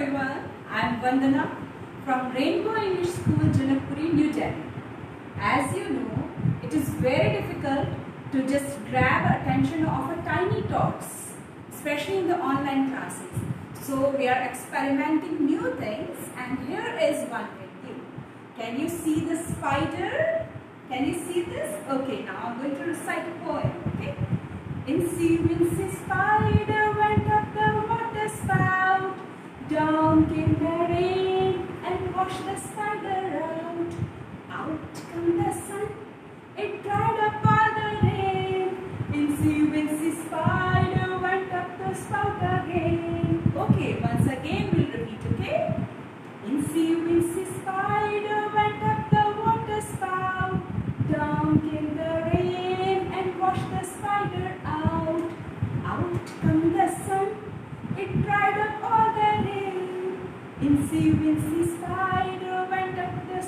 everyone. I am Vandana from Rainbow English School, Janakpuri, New Delhi. As you know, it is very difficult to just grab attention of a tiny tots, especially in the online classes. So we are experimenting new things and here is one with you. Can you see the spider? Can you see this? Okay, now I'm going to recite a poem, okay? Incy Wincy Spider Down came the rain and washed the spider out. Out come the sun, it dried up all the rain. Incy Wincy Spider went up the spout again. Okay, once again we'll repeat, okay? Incy Wincy Spider went up the water spout. Down came the rain and washed the spider out. Out come the sun, it dried up all in sequence, the spider went up the